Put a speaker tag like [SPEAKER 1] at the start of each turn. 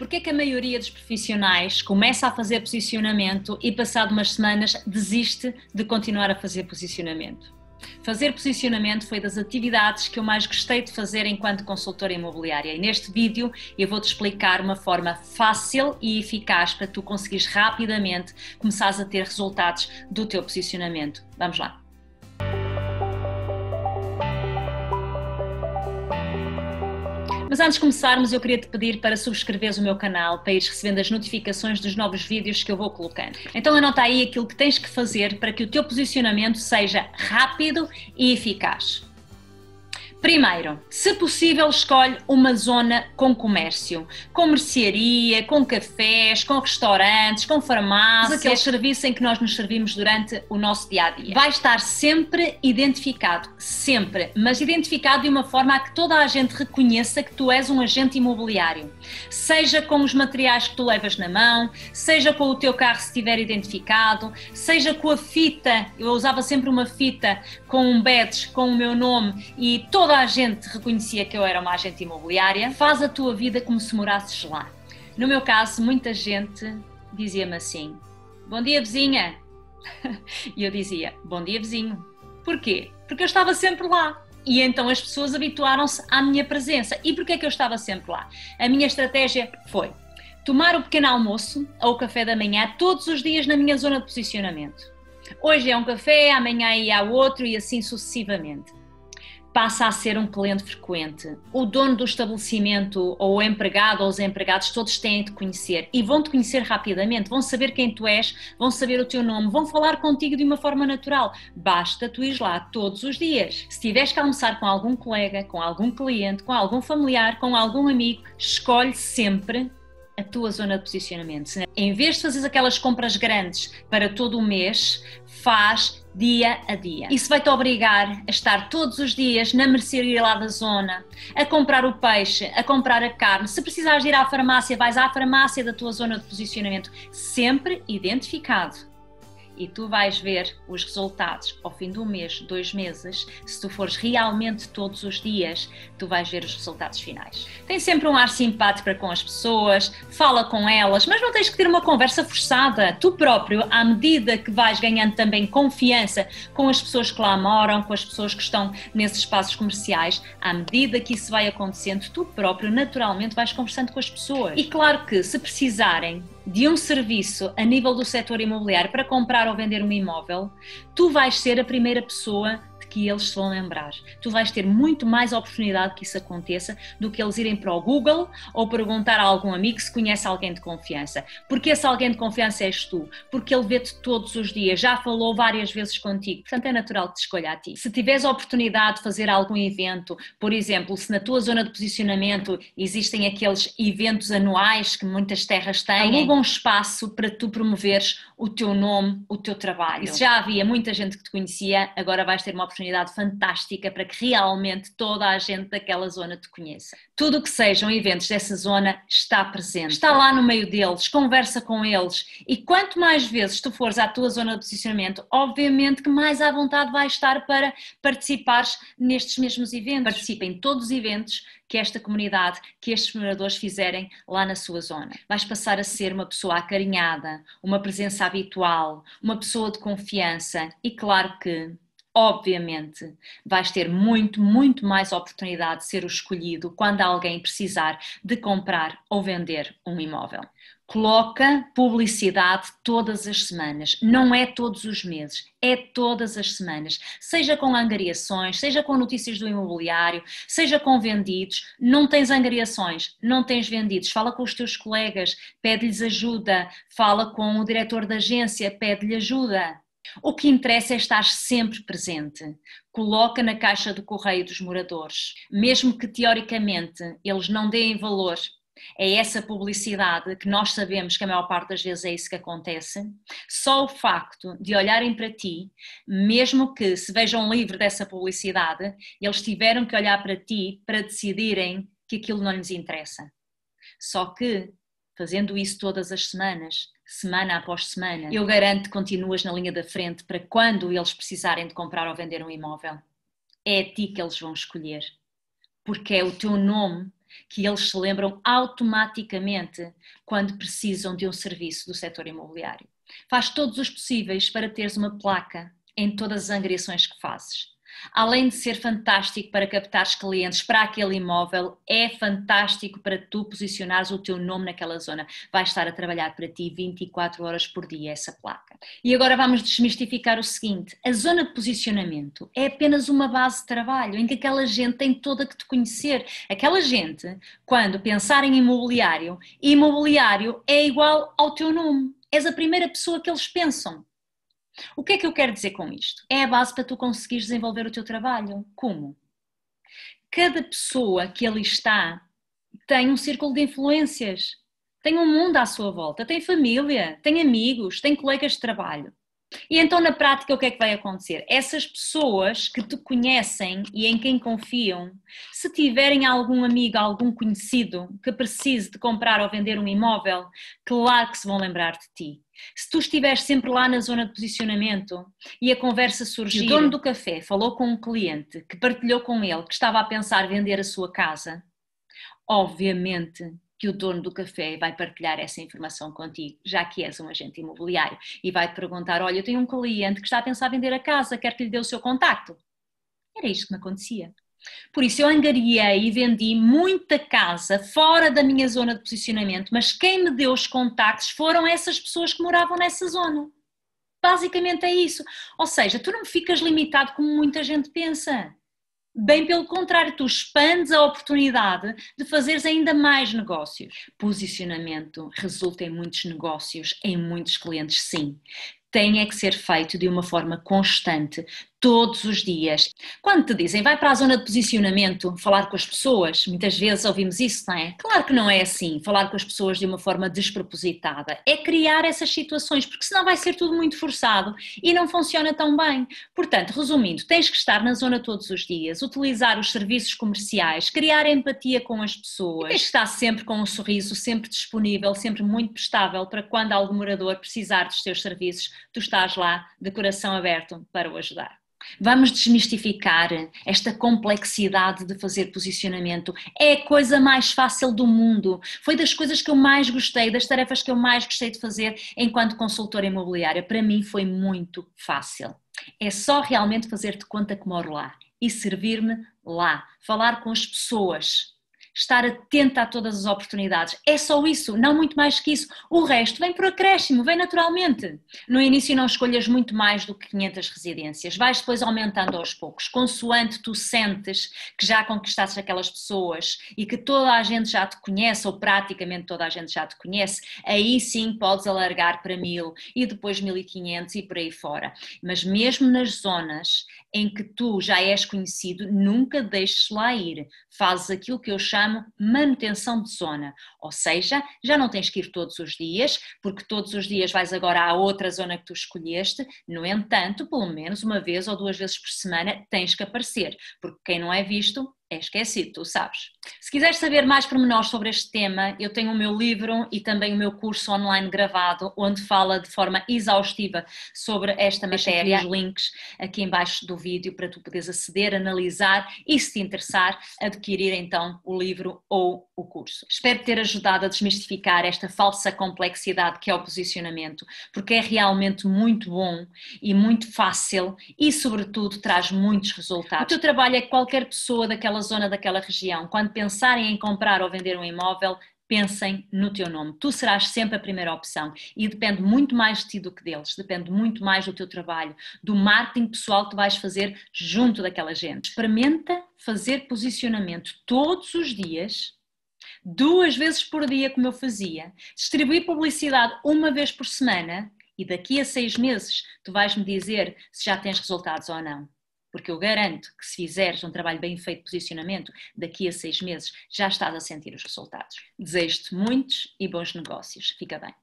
[SPEAKER 1] Porquê é que a maioria dos profissionais começa a fazer posicionamento e passado umas semanas desiste de continuar a fazer posicionamento? Fazer posicionamento foi das atividades que eu mais gostei de fazer enquanto consultora imobiliária e neste vídeo eu vou-te explicar uma forma fácil e eficaz para tu conseguires rapidamente começares a ter resultados do teu posicionamento. Vamos lá! Mas antes de começarmos, eu queria te pedir para subscreveres o meu canal, para ires recebendo as notificações dos novos vídeos que eu vou colocando. Então anota aí aquilo que tens que fazer para que o teu posicionamento seja rápido e eficaz. Primeiro, se possível, escolhe uma zona com comércio, com mercearia, com cafés, com restaurantes, com farmácias, aquele serviço em que nós nos servimos durante o nosso dia a dia. Vai estar sempre identificado, sempre, mas identificado de uma forma a que toda a gente reconheça que tu és um agente imobiliário. Seja com os materiais que tu levas na mão, seja com o teu carro se estiver identificado, seja com a fita, eu usava sempre uma fita com um badge com o meu nome e toda toda a gente reconhecia que eu era uma agente imobiliária, faz a tua vida como se morasses lá. No meu caso, muita gente dizia-me assim: Bom dia, vizinha. E eu dizia: Bom dia, vizinho. Porquê? Porque eu estava sempre lá. E então as pessoas habituaram-se à minha presença. E porquê é que eu estava sempre lá? A minha estratégia foi tomar o pequeno almoço ou o café da manhã todos os dias na minha zona de posicionamento. Hoje é um café, amanhã é outro e assim sucessivamente passa a ser um cliente frequente. O dono do estabelecimento, ou o empregado, ou os empregados, todos têm de conhecer e vão te conhecer rapidamente, vão saber quem tu és, vão saber o teu nome, vão falar contigo de uma forma natural. Basta tu ir lá todos os dias. Se tiveres que almoçar com algum colega, com algum cliente, com algum familiar, com algum amigo, escolhe sempre a tua zona de posicionamento. Em vez de fazer aquelas compras grandes para todo o mês, faz dia a dia. Isso vai te obrigar a estar todos os dias na mercearia lá da zona, a comprar o peixe, a comprar a carne. Se precisares ir à farmácia, vais à farmácia da tua zona de posicionamento, sempre identificado e tu vais ver os resultados ao fim do mês, dois meses, se tu fores realmente todos os dias, tu vais ver os resultados finais. Tem sempre um ar simpático para com as pessoas, fala com elas, mas não tens que ter uma conversa forçada. Tu próprio, à medida que vais ganhando também confiança com as pessoas que lá moram, com as pessoas que estão nesses espaços comerciais, à medida que isso vai acontecendo, tu próprio naturalmente vais conversando com as pessoas. E claro que se precisarem de um serviço a nível do setor imobiliário para comprar ou vender um imóvel, tu vais ser a primeira pessoa que eles se vão lembrar. Tu vais ter muito mais oportunidade que isso aconteça do que eles irem para o Google ou perguntar a algum amigo se conhece alguém de confiança. Porque esse alguém de confiança és tu, porque ele vê-te todos os dias, já falou várias vezes contigo, portanto é natural que te escolha a ti. Se tiveres a oportunidade de fazer algum evento, por exemplo, se na tua zona de posicionamento existem aqueles eventos anuais que muitas terras têm, aluga um espaço para tu promoveres o teu nome, o teu trabalho. E se já havia muita gente que te conhecia, agora vais ter uma oportunidade oportunidade fantástica para que realmente toda a gente daquela zona te conheça. Tudo o que sejam eventos dessa zona está presente, está lá no meio deles, conversa com eles e quanto mais vezes tu fores à tua zona de posicionamento, obviamente que mais à vontade vais estar para participares nestes mesmos eventos. Participa em todos os eventos que esta comunidade, que estes moradores fizerem lá na sua zona. Vais passar a ser uma pessoa acarinhada, uma presença habitual, uma pessoa de confiança e claro que obviamente vais ter muito, muito mais oportunidade de ser o escolhido quando alguém precisar de comprar ou vender um imóvel. Coloca publicidade todas as semanas, não é todos os meses, é todas as semanas, seja com angariações, seja com notícias do imobiliário, seja com vendidos. Não tens angariações, não tens vendidos, fala com os teus colegas, pede-lhes ajuda, fala com o diretor da agência, pede-lhe ajuda o que interessa é estar sempre presente. Coloca na caixa do correio dos moradores, mesmo que teoricamente eles não deem valor a essa publicidade, que nós sabemos que a maior parte das vezes é isso que acontece, só o facto de olharem para ti, mesmo que se vejam livre dessa publicidade, eles tiveram que olhar para ti para decidirem que aquilo não lhes interessa. Só que, fazendo isso todas as semanas, semana após semana, eu garanto que continuas na linha da frente para quando eles precisarem de comprar ou vender um imóvel. É a ti que eles vão escolher, porque é o teu nome que eles se lembram automaticamente quando precisam de um serviço do setor imobiliário. Faz todos os possíveis para teres uma placa em todas as angariações que fazes. Além de ser fantástico para captares clientes para aquele imóvel, é fantástico para tu posicionares o teu nome naquela zona. Vai estar a trabalhar para ti 24 horas por dia essa placa. E agora vamos desmistificar o seguinte: a zona de posicionamento é apenas uma base de trabalho em que aquela gente tem toda que te conhecer. Aquela gente, quando pensar em imobiliário, imobiliário é igual ao teu nome. És a primeira pessoa que eles pensam. O que é que eu quero dizer com isto? É a base para tu conseguires desenvolver o teu trabalho. Como? Cada pessoa que ali está tem um círculo de influências, tem um mundo à sua volta, tem família, tem amigos, tem colegas de trabalho. E então, na prática, o que é que vai acontecer? Essas pessoas que te conhecem e em quem confiam, se tiverem algum amigo, algum conhecido que precise de comprar ou vender um imóvel, claro que se vão lembrar de ti. Se tu estiveres sempre lá na zona de posicionamento e a conversa surgir, o dono do café falou com um cliente que partilhou com ele que estava a pensar vender a sua casa, obviamente que o dono do café vai partilhar essa informação contigo, já que és um agente imobiliário, e vai te perguntar: Olha, eu tenho um cliente que está a pensar vender a casa, quer que lhe dê o seu contacto? Era isto que me acontecia. Por isso eu angariei e vendi muita casa fora da minha zona de posicionamento, mas quem me deu os contactos foram essas pessoas que moravam nessa zona. Basicamente é isso. Ou seja, tu não ficas limitado como muita gente pensa. Bem pelo contrário, tu expandes a oportunidade de fazeres ainda mais negócios. Posicionamento resulta em muitos negócios, em muitos clientes, sim. Tem é que ser feito de uma forma constante, todos os dias. Quando te dizem vai para a zona de posicionamento falar com as pessoas, muitas vezes ouvimos isso, não é? Claro que não é assim, falar com as pessoas de uma forma despropositada. É criar essas situações, porque senão vai ser tudo muito forçado e não funciona tão bem. Portanto, resumindo, tens que estar na zona todos os dias, utilizar os serviços comerciais, criar empatia com as pessoas. E tens que estar sempre com um sorriso, sempre disponível, sempre muito prestável para quando algum morador precisar dos teus serviços, tu estás lá de coração aberto para o ajudar. Vamos desmistificar esta complexidade de fazer posicionamento. É a coisa mais fácil do mundo. Foi das coisas que eu mais gostei, das tarefas que eu mais gostei de fazer enquanto consultora imobiliária. Para mim foi muito fácil. É só realmente fazer-te conta que moro lá e servir-me lá, falar com as pessoas estar atenta a todas as oportunidades. É só isso, não muito mais que isso. O resto vem por acréscimo, vem naturalmente. No início não escolhas muito mais do que 500 residências, vais depois aumentando aos poucos, consoante tu sentes que já conquistaste aquelas pessoas e que toda a gente já te conhece, ou praticamente toda a gente já te conhece, aí sim podes alargar para mil e depois 1500 e por aí fora. Mas mesmo nas zonas em que tu já és conhecido, nunca deixes lá ir. Fazes aquilo que eu chamo chamo manutenção de zona, ou seja, já não tens que ir todos os dias, porque todos os dias vais agora à outra zona que tu escolheste, no entanto, pelo menos uma vez ou duas vezes por semana tens que aparecer, porque quem não é visto é esquecido, tu sabes. Se quiseres saber mais pormenores sobre este tema, eu tenho o meu livro e também o meu curso online gravado, onde fala de forma exaustiva sobre esta matéria. Os links aqui embaixo do vídeo para tu poderes aceder, analisar e, se te interessar, adquirir então o livro ou o curso. Espero ter ajudado a desmistificar esta falsa complexidade que é o posicionamento, porque é realmente muito bom e muito fácil e, sobretudo, traz muitos resultados. O teu trabalho é que qualquer pessoa daquela zona, daquela região, quando pensarem em comprar ou vender um imóvel, pensem no teu nome. Tu serás sempre a primeira opção e depende muito mais de ti do que deles, depende muito mais do teu trabalho, do marketing pessoal que tu vais fazer junto daquela gente. Experimenta fazer posicionamento todos os dias duas vezes por dia, como eu fazia, distribuir publicidade uma vez por semana e daqui a seis meses tu vais-me dizer se já tens resultados ou não. Porque eu garanto que se fizeres um trabalho bem feito de posicionamento, daqui a seis meses já estás a sentir os resultados. Desejo-te muitos e bons negócios. Fica bem.